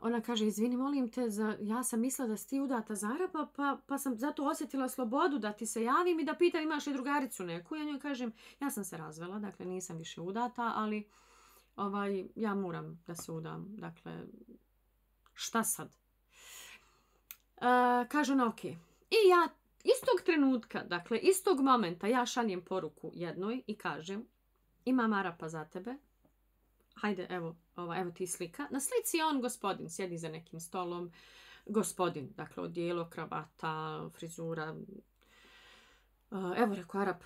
ona kaže, izvini, molim te, za, ja sam mislila da si ti udata za pa, pa sam zato osjetila slobodu da ti se javim i da pitam imaš li drugaricu neku. Ja njoj kažem, ja sam se razvela, dakle nisam više udata, ali ovaj, ja moram da se udam. Dakle, šta sad? kaže ona, ok. I ja istog trenutka, dakle istog momenta ja šaljem poruku jednoj i kažem, imam Arapa za tebe, hajde, evo, ova, evo ti slika. Na slici je on gospodin, sjedi za nekim stolom. Gospodin, dakle, odijelo, kravata, frizura. Evo, rekao Arab,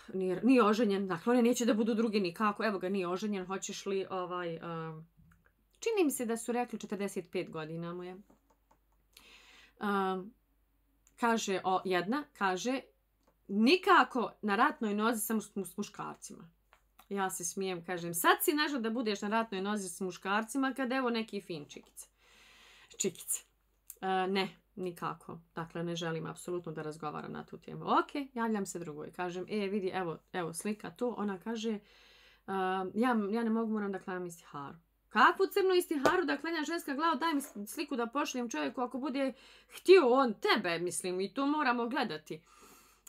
nije, oženjen. Dakle, oni neće da budu drugi nikako. Evo ga, nije oženjen. Hoćeš li, ovaj... čini mi se da su rekli 45 godina mu je. kaže, o, jedna, kaže, nikako na ratnoj nozi samo s muškarcima. Ja se smijem, kažem, sad si našla da budeš na ratnoj nozi s muškarcima kad evo neki fin čikice. Čikice. Ne, nikako. Dakle, ne želim apsolutno da razgovaram na tu temu. Ok, javljam se drugoj. Kažem, e, vidi, evo, evo slika tu. Ona kaže, e, ja, ja ne mogu, moram da klanjam istiharu. Kakvu crnu istiharu da klanja ženska glava, daj mi sliku da pošlijem čovjeku ako bude htio on tebe, mislim, i to moramo gledati.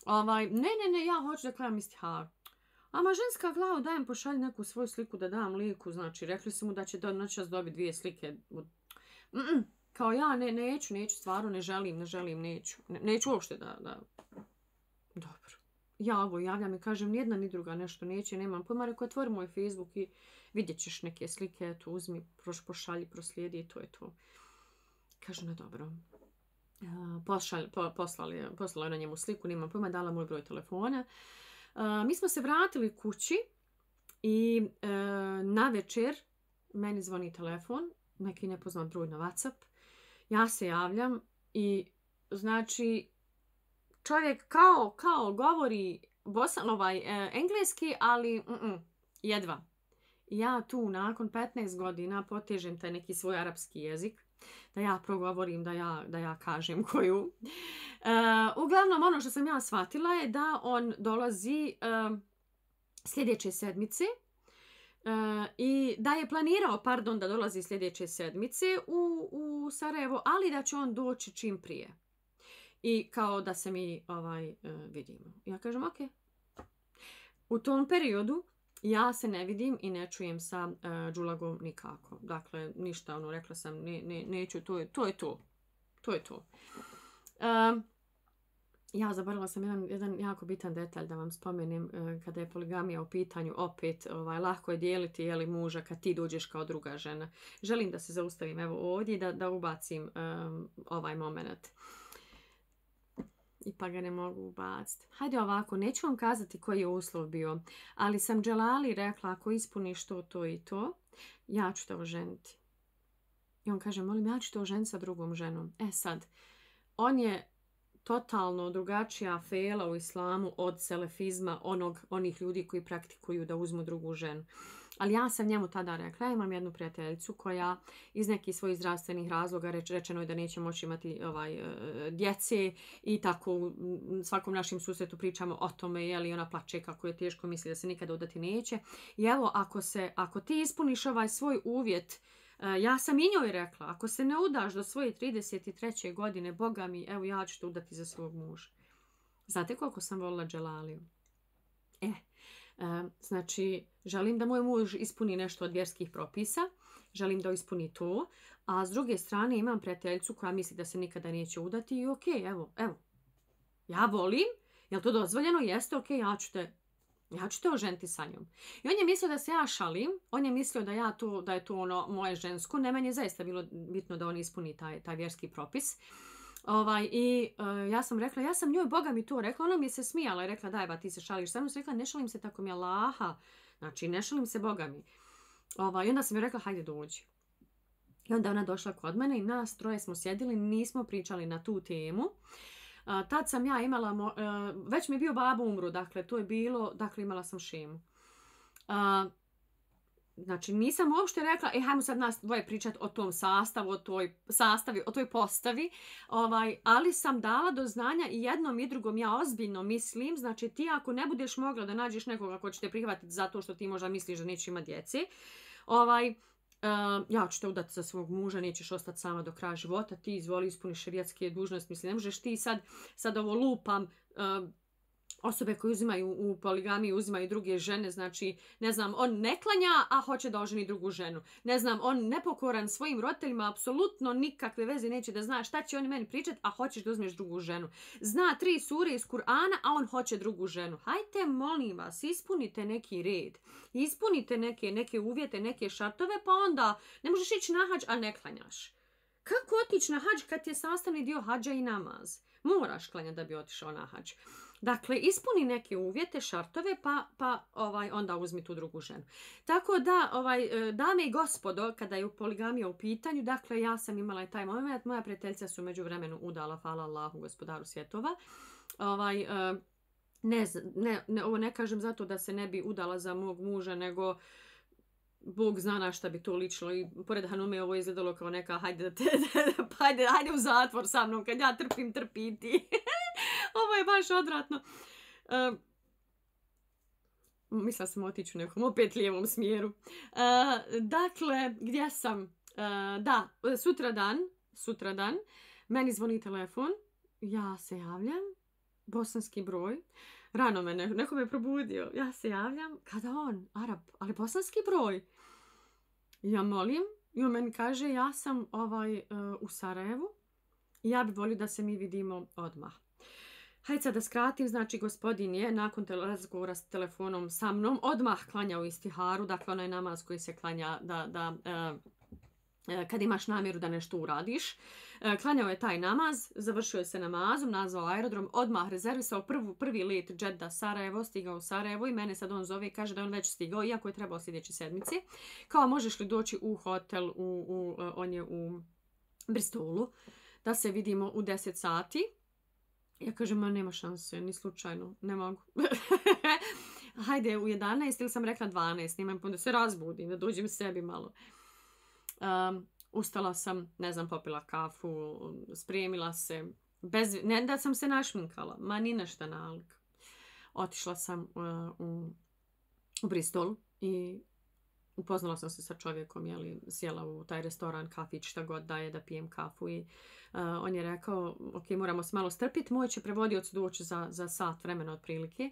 Ovaj, ne, ne, ne, ja hoću da klanjam istiharu. Ama ženska glava, dajem pošalj neku svoju sliku da dam liku, znači rekli su mu da će noćas dobiti dvije slike. Kao ja, ne, neću, neću, stvarno ne želim, ne želim, neću. neću uopšte da, da... Dobro. Ja ovo javljam i kažem, ni jedna ni druga nešto neće, nemam pojma. Rekao, otvori moj Facebook i vidjet ćeš neke slike, eto, uzmi, pošalji, proslijedi i to je to. Kaže, na dobro. Po, poslali, poslala na njemu sliku, nemam pojma, dala moj broj telefona mi smo se vratili kući i e, na večer meni zvoni telefon, neki nepoznat broj na Whatsapp. Ja se javljam i znači čovjek kao, kao govori bosan, ovaj, e, engleski, ali jedva. Ja tu nakon 15 godina potežem taj neki svoj arapski jezik da ja progovorim, da ja, da ja kažem koju. E, uglavnom, ono što sam ja shvatila je da on dolazi e, sljedeće sedmice e, i da je planirao, pardon, da dolazi sljedeće sedmice u, u Sarajevo, ali da će on doći čim prije. I kao da se mi ovaj, vidimo. Ja kažem, ok. U tom periodu ja se ne vidim i ne čujem sa uh, Džulagom nikako. Dakle, ništa, ono, rekla sam, ne, ne, neću, to je to. Je to. to je to. Uh, ja zaboravila sam jedan, jedan jako bitan detalj da vam spomenem uh, kada je poligamija u pitanju. Opet, ovaj, lako je dijeliti jeli, muža kad ti dođeš kao druga žena. Želim da se zaustavim evo ovdje da, da ubacim um, ovaj moment i pa ga ne mogu ubaciti. Hajde ovako, neću vam kazati koji je uslov bio, ali sam Dželali rekla ako ispuniš to, to i to, ja ću te oženiti. I on kaže, molim, ja ću te oženiti sa drugom ženom. E sad, on je totalno drugačija fela u islamu od selefizma onog, onih ljudi koji praktikuju da uzmu drugu ženu. Ali ja sam njemu tada rekla, imam jednu prijateljicu koja iz nekih svojih zdravstvenih razloga reč, rečeno je da neće moći imati ovaj, e, djece i tako u svakom našem susretu pričamo o tome je li ona plače kako je teško misli da se nikada udati neće. I evo, ako, se, ako ti ispuniš ovaj svoj uvjet, e, ja sam i njoj rekla, ako se ne udaš do svoje 33. godine, Boga mi, evo ja ću te udati za svog muža. Znate koliko sam volila Dželaliju? E, znači, želim da moj muž ispuni nešto od vjerskih propisa, želim da ispuni to, a s druge strane imam prijateljicu koja misli da se nikada neće udati i ok, evo, evo, ja volim, jel to dozvoljeno? Jeste, ok, ja ću te ja ću te oženiti sa njom. I on je mislio da se ja šalim, on je mislio da, ja to, da je to ono moje žensko, ne meni je zaista bilo bitno da on ispuni taj, taj vjerski propis. Ovaj, I uh, ja sam rekla, ja sam njoj, Boga mi to rekla, ona mi se smijala i rekla, daj ba ti se šališ. Sam rekla, ne šalim se tako mi je znači ne šalim se Boga mi. Ovaj, I onda sam joj rekla, hajde dođi. I onda ona došla kod mene i nas troje smo sjedili, nismo pričali na tu temu. Uh, tad sam ja imala, uh, već mi je bio babo umru, dakle to je bilo, dakle imala sam šemu. Znači, nisam uopšte rekla, e, hajmo sad nas dvoje pričati o tom sastavu, o toj sastavi, o toj postavi, ovaj, ali sam dala do znanja i jednom i drugom ja ozbiljno mislim, znači ti ako ne budeš mogla da nađeš nekoga ko će te prihvatiti zato što ti možda misliš da neće imati djece, ovaj, uh, ja ću te udati za svog muža, nećeš ostati sama do kraja života, ti izvoli ispuniš šerijatske dužnosti, mislim, ne možeš ti sad, sad ovo lupam, uh, osobe koje uzimaju u poligamiji uzimaju druge žene, znači, ne znam, on ne klanja, a hoće da oženi drugu ženu. Ne znam, on nepokoran svojim roditeljima, apsolutno nikakve veze neće da zna šta će oni meni pričati, a hoćeš da uzmeš drugu ženu. Zna tri sure iz Kur'ana, a on hoće drugu ženu. Hajte, molim vas, ispunite neki red. Ispunite neke, neke uvjete, neke šartove, pa onda ne možeš ići na hađ, a ne klanjaš. Kako otići na hađ kad je sastavni dio hađa i namaz? Moraš klanjati da bi otišao na hađ. Dakle, ispuni neke uvjete, šartove, pa, pa ovaj onda uzmi tu drugu ženu. Tako da, ovaj, e, dame i gospodo, kada je poligamija u pitanju, dakle, ja sam imala i taj moment, moja prijateljica su među vremenu udala, hvala Allahu, gospodaru svjetova. Ovaj, e, ne, ne, ne, ovo ne kažem zato da se ne bi udala za mog muža, nego Bog zna na šta bi to ličilo i pored Hanume ovo izgledalo kao neka hajde, te, hajde, hajde u zatvor sa mnom kad ja trpim trpiti. Ovo je baš odvratno. Uh, mislila sam otići u nekom opet lijevom smjeru. Uh, dakle, gdje sam? Uh, da, sutra dan, sutra dan, meni zvoni telefon, ja se javljam, bosanski broj, rano me neko, me probudio, ja se javljam, kada on, Arab, ali bosanski broj. Ja molim i on meni kaže, ja sam ovaj uh, u Sarajevu, ja bi volio da se mi vidimo odmah. Hajde sad da skratim, znači gospodin je nakon razgovora s telefonom sa mnom odmah klanjao istiharu, dakle onaj namaz koji se klanja da, da, uh, kad imaš namjeru da nešto uradiš. Uh, klanjao je taj namaz, završio je se namazom, nazvao aerodrom, odmah rezervisao prvu, prvi let Jedda Sarajevo, stigao u Sarajevo i mene sad on zove i kaže da on već stigao, iako je trebao sljedeći sedmici. Kao možeš li doći u hotel, u, u, uh, on je u Bristolu, da se vidimo u 10 sati. Ja kažem, ma nema šanse, ni slučajno, ne mogu. Hajde, u 11 ili sam rekla 12, nemam da se razbudim, da dođem sebi malo. Um, ustala sam, ne znam, popila kafu, spremila se, bez, ne da sam se našminkala, ma ni nešto nalik. Otišla sam u, u Bristol i upoznala sam se sa čovjekom, jeli, sjela u taj restoran, kafić, šta god daje da pijem kafu i uh, on je rekao, ok, moramo se malo strpiti, moj će prevodioc doći za, za sat vremena otprilike.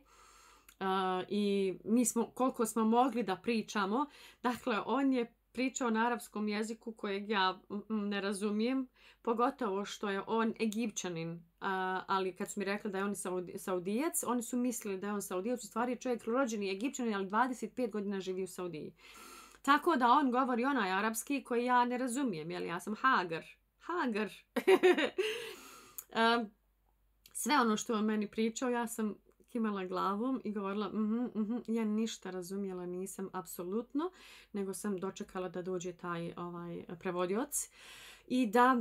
Uh, I mi smo, koliko smo mogli da pričamo, dakle, on je pričao na arapskom jeziku kojeg ja ne razumijem, pogotovo što je on egipćanin, ali kad su mi rekli da je on saudi, saudijac, oni su mislili da je on saudijac, u stvari je čovjek rođeni egipćanin, ali 25 godina živi u Saudiji. Tako da on govori onaj arapski koji ja ne razumijem, jel ja sam Hagar. Hagar. sve ono što on meni pričao, ja sam kimala glavom i govorila, mm -hmm, mm -hmm, ja ništa razumjela nisam apsolutno, nego sam dočekala da dođe taj ovaj prevodioc. I da,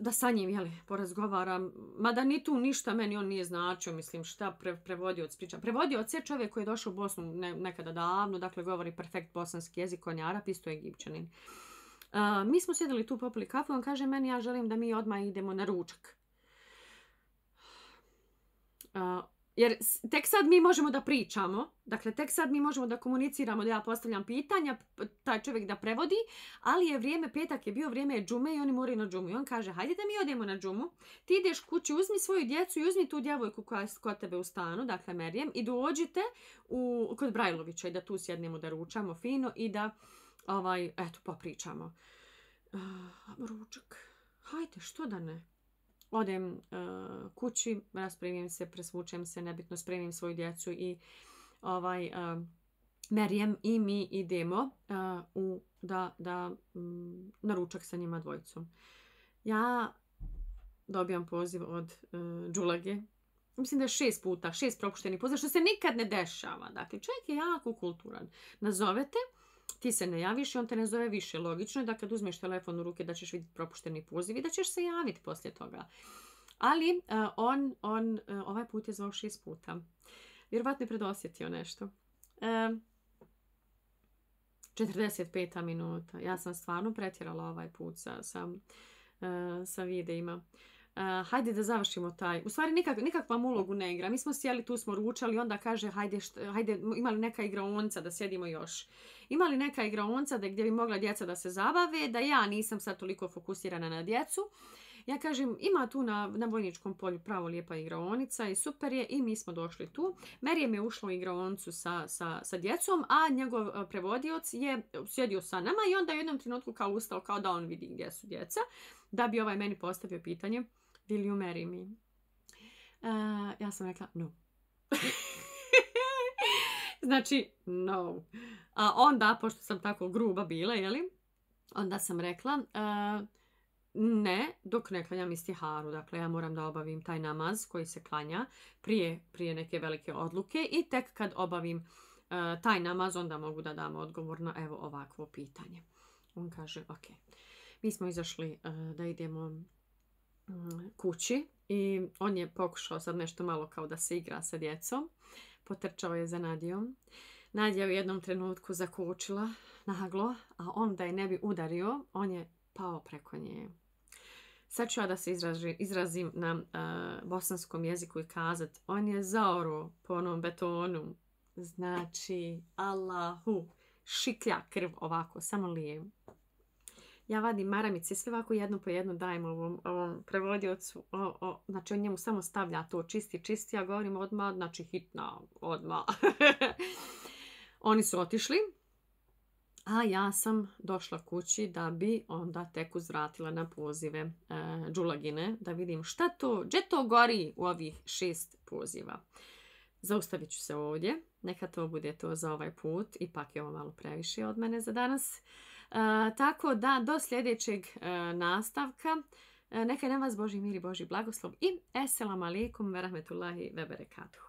da sa njim jeli, porazgovaram. Mada ni tu ništa meni on nije značio, mislim šta pre, prevodioc priča. Prevodioc je čovjek koji je došao u Bosnu ne, nekada davno, dakle govori perfekt bosanski jezik, on je Arap, isto egipćanin. Uh, mi smo sjedili tu popili kafu, on kaže meni ja želim da mi odmah idemo na ručak. Uh, jer tek sad mi možemo da pričamo, dakle tek sad mi možemo da komuniciramo, da ja postavljam pitanja, taj čovjek da prevodi, ali je vrijeme, petak je bio, vrijeme je džume i oni moraju na džumu. I on kaže, hajde da mi odemo na džumu, ti ideš kući, uzmi svoju djecu i uzmi tu djevojku koja je kod tebe u stanu, dakle Merijem, i dođite u, kod Brajlovića i da tu sjednemo, da ručamo fino i da, ovaj, eto, popričamo. Uh, ručak, hajde, što da ne? Odem uh, kući, raspremim se, presvučem se, nebitno spremim svoju djecu i ovaj uh, Merijem i mi idemo uh, u, da, da um, na ručak sa njima dvojicom. Ja dobijam poziv od Džulage. Mislim da je šest puta, šest propuštenih poziva, što se nikad ne dešava. Dakle, čovjek je jako kulturan. Nazovete, ti se ne javiš i on te ne zove više. Logično je da kad uzmeš telefon u ruke da ćeš vidjeti propušteni poziv i da ćeš se javiti poslije toga. Ali uh, on, on uh, ovaj put je zvao šest puta. Vjerovatno je predosjetio nešto. Uh, 45 minuta. Ja sam stvarno pretjerala ovaj put sa, sa, sa videima uh, hajde da završimo taj. U stvari nikak, nikakvam ulogu ne igra. Mi smo sjeli, tu smo ručali, onda kaže hajde, št, hajde imali neka igraonca da sjedimo još. Imali neka igraonca da, gdje bi mogla djeca da se zabave, da ja nisam sad toliko fokusirana na djecu. Ja kažem, ima tu na, na vojničkom polju pravo lijepa igraonica i super je i mi smo došli tu. Merijem je ušla u igraoncu sa, sa, sa djecom, a njegov prevodioc je sjedio sa nama i onda u jednom trenutku kao ustao kao da on vidi gdje su djeca, da bi ovaj meni postavio pitanje will you marry me? Uh, ja sam rekla no. znači no. A onda, pošto sam tako gruba bila, jeli, onda sam rekla uh, ne, dok ne klanjam istiharu. Dakle, ja moram da obavim taj namaz koji se klanja prije, prije neke velike odluke i tek kad obavim uh, taj namaz, onda mogu da dam odgovor na evo ovakvo pitanje. On kaže, ok, mi smo izašli uh, da idemo kući i on je pokušao sad nešto malo kao da se igra sa djecom. Potrčao je za Nadijom. Nadija u jednom trenutku zakučila naglo, a on da je ne bi udario, on je pao preko nje. Sad ću ja da se izraži, izrazim na uh, bosanskom jeziku i kazat, on je zaoro po onom betonu. Znači, Allahu, šiklja krv ovako, samo lijem ja vadim maramice, sve ovako jedno po jedno dajem ovom, ovom. O, znači on njemu samo stavlja to čisti, čisti, ja govorim odmah, znači hitna, odmah. Oni su otišli, a ja sam došla kući da bi onda tek uzvratila na pozive e, džulagine, da vidim šta to, gdje to gori u ovih šest poziva. Zaustavit ću se ovdje, neka to bude to za ovaj put, ipak je ovo malo previše od mene za danas. Tako da do sljedećeg e, nastavka e, neka je na vas Boži mir i Boži blagoslov i Esselamu alaikum ve rahmetullahi ve.